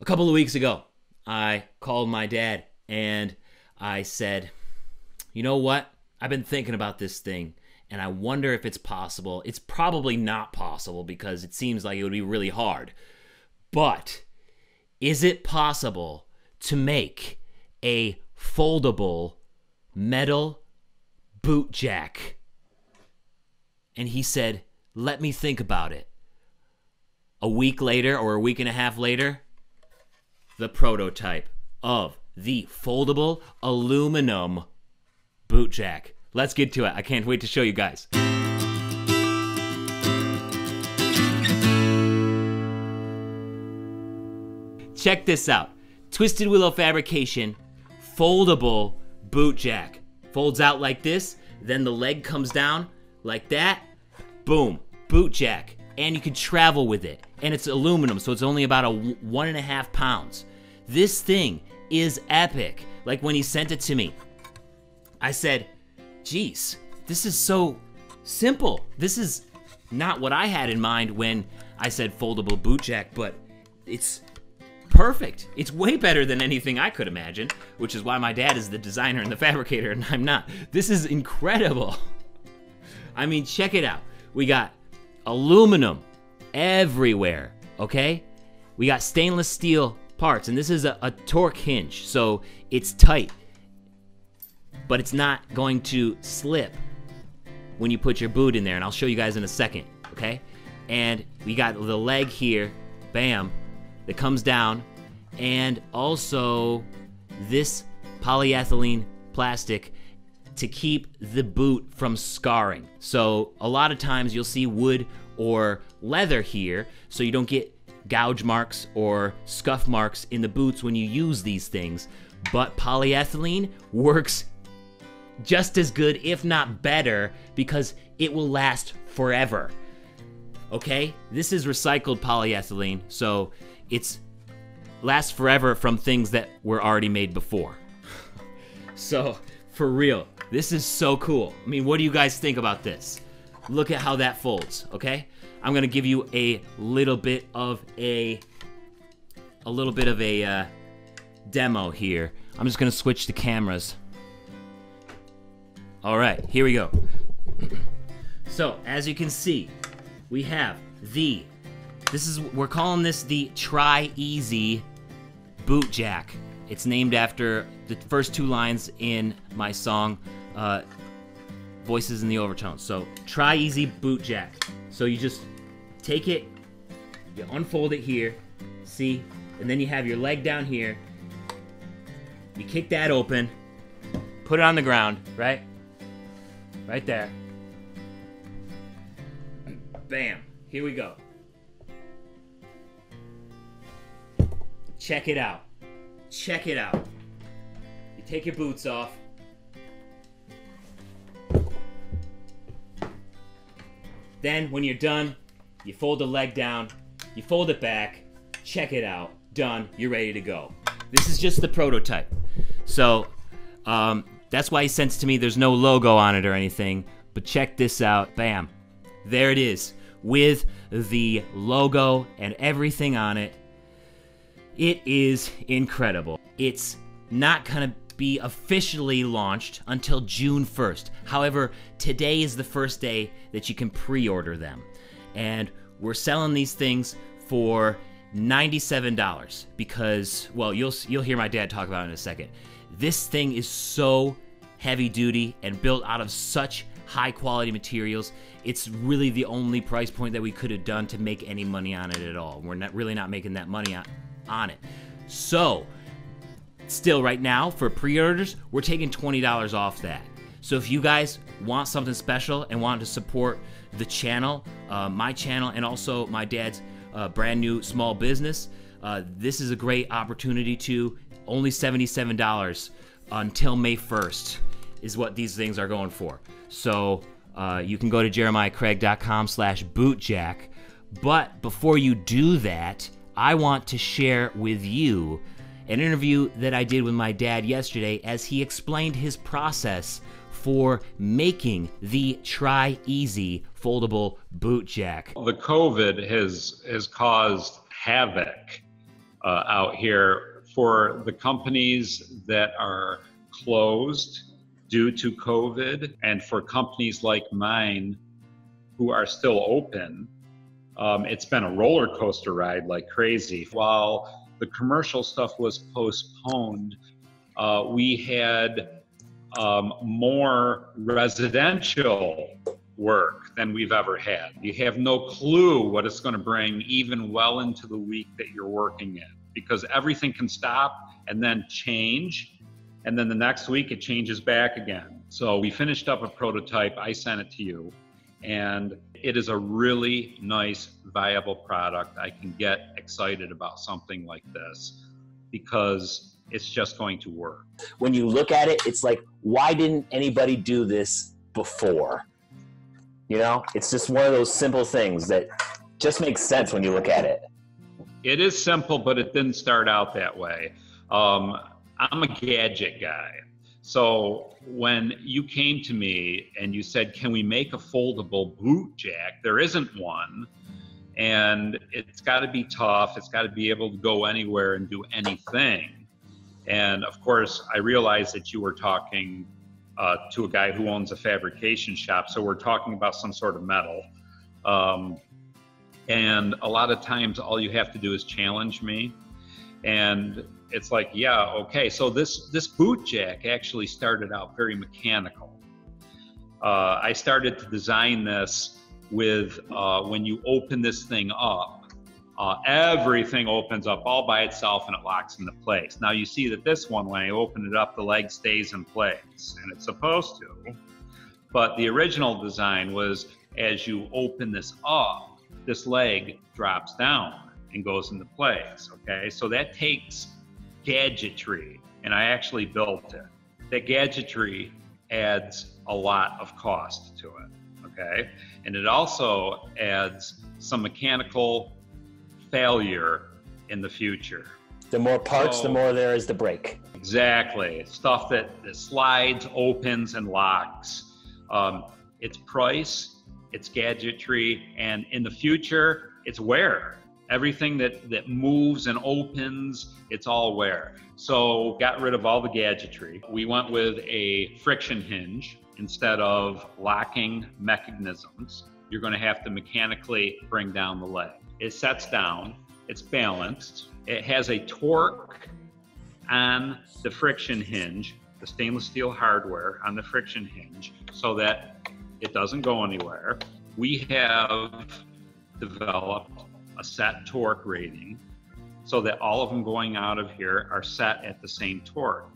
A couple of weeks ago, I called my dad and I said, You know what? I've been thinking about this thing and I wonder if it's possible. It's probably not possible because it seems like it would be really hard. But is it possible to make a foldable metal boot jack? And he said, Let me think about it. A week later or a week and a half later, the prototype of the foldable aluminum boot jack. Let's get to it. I can't wait to show you guys. Check this out. Twisted Willow Fabrication foldable boot jack. Folds out like this, then the leg comes down like that. Boom, boot jack. And you can travel with it. And it's aluminum, so it's only about a one and a half pounds. This thing is epic. Like when he sent it to me, I said, geez, this is so simple. This is not what I had in mind when I said foldable boot jack, but it's perfect. It's way better than anything I could imagine, which is why my dad is the designer and the fabricator and I'm not. This is incredible. I mean, check it out. We got aluminum everywhere, okay? We got stainless steel parts, and this is a, a torque hinge, so it's tight, but it's not going to slip when you put your boot in there, and I'll show you guys in a second, okay? And we got the leg here, bam, that comes down, and also this polyethylene plastic to keep the boot from scarring. So a lot of times you'll see wood or leather here, so you don't get gouge marks or scuff marks in the boots when you use these things. But polyethylene works just as good, if not better, because it will last forever. Okay? This is recycled polyethylene, so it's lasts forever from things that were already made before. so, for real, this is so cool. I mean, what do you guys think about this? Look at how that folds, okay? I'm gonna give you a little bit of a a little bit of a uh, demo here. I'm just gonna switch the cameras. All right, here we go. so as you can see, we have the this is we're calling this the Try Easy Boot Jack. It's named after the first two lines in my song uh, Voices in the Overtones. So Try Easy Boot Jack. So you just take it, you unfold it here, see, and then you have your leg down here. You kick that open, put it on the ground, right? Right there. Bam. Here we go. Check it out. Check it out. You take your boots off. Then, when you're done, you fold the leg down, you fold it back, check it out, done, you're ready to go. This is just the prototype. So, um, that's why he sends to me, there's no logo on it or anything, but check this out, bam. There it is, with the logo and everything on it. It is incredible. It's not gonna be officially launched until June 1st. However, today is the first day that you can pre order them and we're selling these things for $97 because well you'll you'll hear my dad talk about it in a second. This thing is so heavy duty and built out of such high quality materials. It's really the only price point that we could have done to make any money on it at all. We're not really not making that money on, on it. So still right now for pre-orders we're taking $20 off that so if you guys want something special and want to support the channel, uh, my channel, and also my dad's uh, brand new small business, uh, this is a great opportunity to only $77 until May 1st is what these things are going for. So uh, you can go to jeremiahcraig.com slash bootjack. But before you do that, I want to share with you an interview that I did with my dad yesterday as he explained his process for making the Try Easy foldable boot jack. The COVID has has caused havoc uh, out here for the companies that are closed due to COVID, and for companies like mine who are still open. Um, it's been a roller coaster ride like crazy. While the commercial stuff was postponed, uh, we had um, more residential work than we've ever had. You have no clue what it's going to bring, even well into the week that you're working in, because everything can stop and then change. And then the next week it changes back again. So we finished up a prototype. I sent it to you. And it is a really nice, viable product. I can get excited about something like this because it's just going to work. When you look at it, it's like, why didn't anybody do this before? You know, it's just one of those simple things that just makes sense when you look at it. It is simple, but it didn't start out that way. Um, I'm a gadget guy. So when you came to me and you said, Can we make a foldable boot jack? There isn't one. And it's got to be tough. It's got to be able to go anywhere and do anything. And of course, I realized that you were talking uh, to a guy who owns a fabrication shop. So we're talking about some sort of metal. Um, and a lot of times, all you have to do is challenge me. And it's like, yeah, okay. So this this boot jack actually started out very mechanical. Uh, I started to design this with uh, when you open this thing up, uh, everything opens up all by itself and it locks into place. Now you see that this one, when I open it up, the leg stays in place, and it's supposed to. But the original design was as you open this up, this leg drops down and goes into place. Okay, so that takes gadgetry, and I actually built it. That gadgetry adds a lot of cost to it, okay? And it also adds some mechanical failure in the future. The more parts, so, the more there is to break. Exactly. Stuff that, that slides, opens, and locks. Um, it's price, it's gadgetry, and in the future, it's wear everything that that moves and opens it's all wear so got rid of all the gadgetry we went with a friction hinge instead of locking mechanisms you're going to have to mechanically bring down the leg it sets down. It's balanced. It has a torque on the friction hinge the stainless steel hardware on the friction hinge so that it doesn't go anywhere. We have developed a set torque rating so that all of them going out of here are set at the same torque.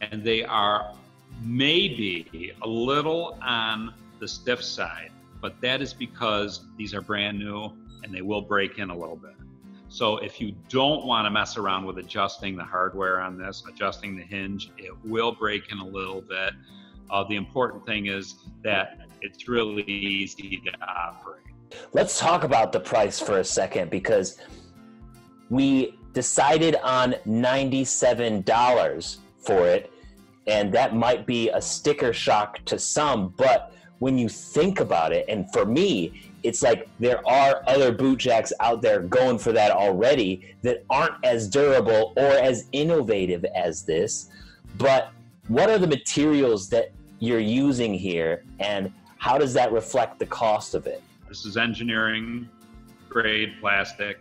And they are maybe a little on the stiff side, but that is because these are brand new and they will break in a little bit. So if you don't want to mess around with adjusting the hardware on this, adjusting the hinge, it will break in a little bit. Uh, the important thing is that it's really easy to operate. Let's talk about the price for a second because we decided on $97 for it, and that might be a sticker shock to some, but when you think about it, and for me, it's like there are other boot jacks out there going for that already that aren't as durable or as innovative as this. But what are the materials that you're using here, and how does that reflect the cost of it? This is engineering grade plastic,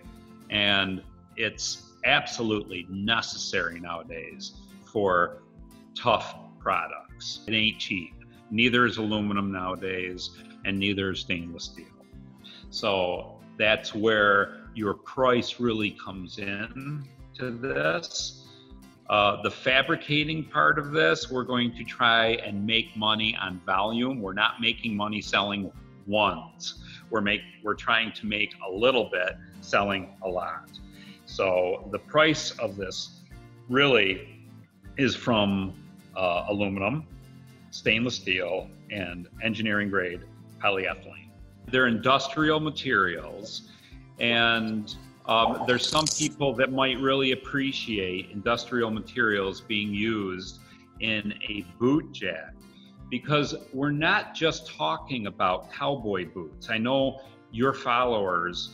and it's absolutely necessary nowadays for tough products. It ain't cheap. Neither is aluminum nowadays, and neither is stainless steel. So that's where your price really comes in to this. Uh, the fabricating part of this, we're going to try and make money on volume. We're not making money selling ones we're make we're trying to make a little bit selling a lot so the price of this really is from uh, aluminum stainless steel and engineering grade polyethylene they're industrial materials and um, there's some people that might really appreciate industrial materials being used in a boot jack because we're not just talking about cowboy boots. I know your followers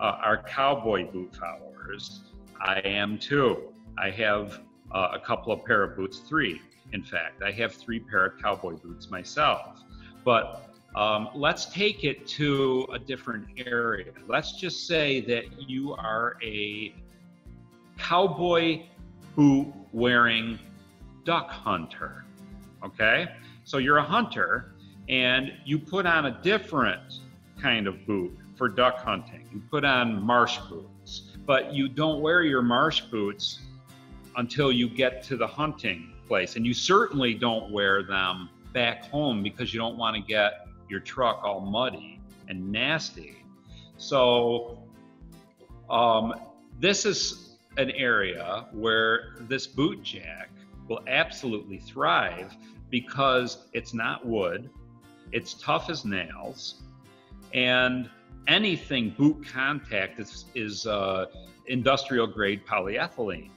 uh, are cowboy boot followers. I am too. I have uh, a couple of pair of boots, three, in fact. I have three pair of cowboy boots myself. But um, let's take it to a different area. Let's just say that you are a cowboy boot wearing duck hunter. Okay? So you're a hunter and you put on a different kind of boot for duck hunting. You put on marsh boots, but you don't wear your marsh boots until you get to the hunting place. And you certainly don't wear them back home because you don't want to get your truck all muddy and nasty. So, um, this is an area where this boot jack will absolutely thrive because it's not wood, it's tough as nails, and anything boot contact is, is uh, industrial grade polyethylene.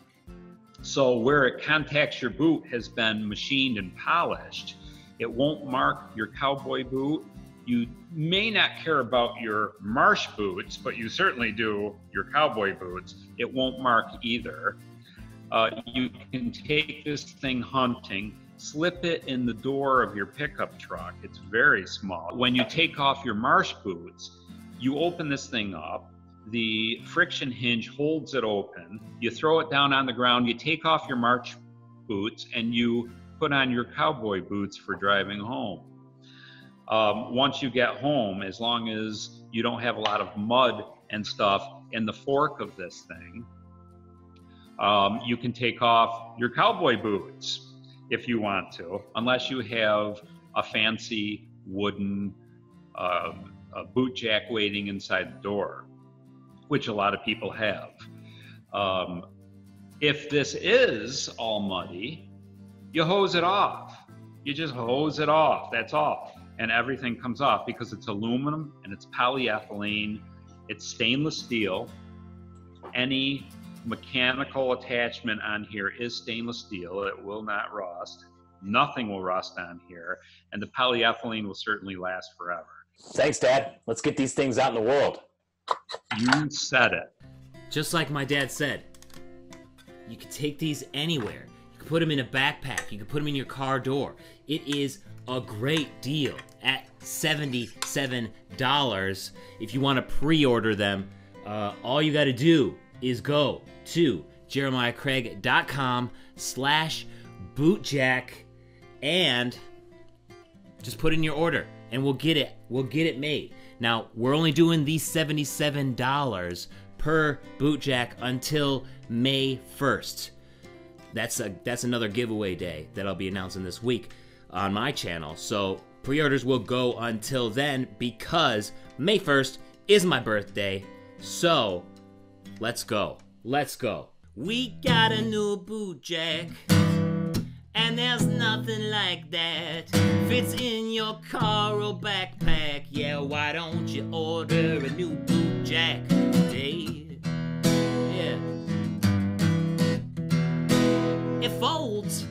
So where it contacts your boot has been machined and polished. It won't mark your cowboy boot. You may not care about your marsh boots, but you certainly do your cowboy boots. It won't mark either. Uh, you can take this thing hunting, slip it in the door of your pickup truck. It's very small. When you take off your marsh boots, you open this thing up, the friction hinge holds it open. You throw it down on the ground, you take off your marsh boots, and you put on your cowboy boots for driving home. Um, once you get home, as long as you don't have a lot of mud and stuff in the fork of this thing, um, you can take off your cowboy boots if you want to, unless you have a fancy wooden uh, boot jack waiting inside the door which a lot of people have. Um, if this is all muddy, you hose it off. You just hose it off. That's all. And everything comes off because it's aluminum and it's polyethylene, it's stainless steel. Any mechanical attachment on here is stainless steel. It will not rust. Nothing will rust on here. And the polyethylene will certainly last forever. Thanks, Dad. Let's get these things out in the world. You said it. Just like my dad said, you can take these anywhere. You can put them in a backpack. You can put them in your car door. It is a great deal at $77. If you want to pre-order them, uh, all you got to do is go to jeremiahcraig.com slash bootjack and just put in your order and we'll get it. We'll get it made. Now, we're only doing these $77 per bootjack until May 1st. That's a that's another giveaway day that I'll be announcing this week on my channel. So pre-orders will go until then because May 1st is my birthday. So let's go. Let's go. We got a new bootjack. And there's nothing like that fits in your car or backpack. Yeah, why don't you order a new boot jack today? Yeah. It folds.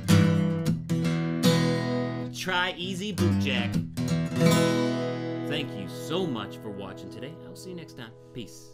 Try Easy Boot Jack. Thank you so much for watching today. I'll see you next time. Peace.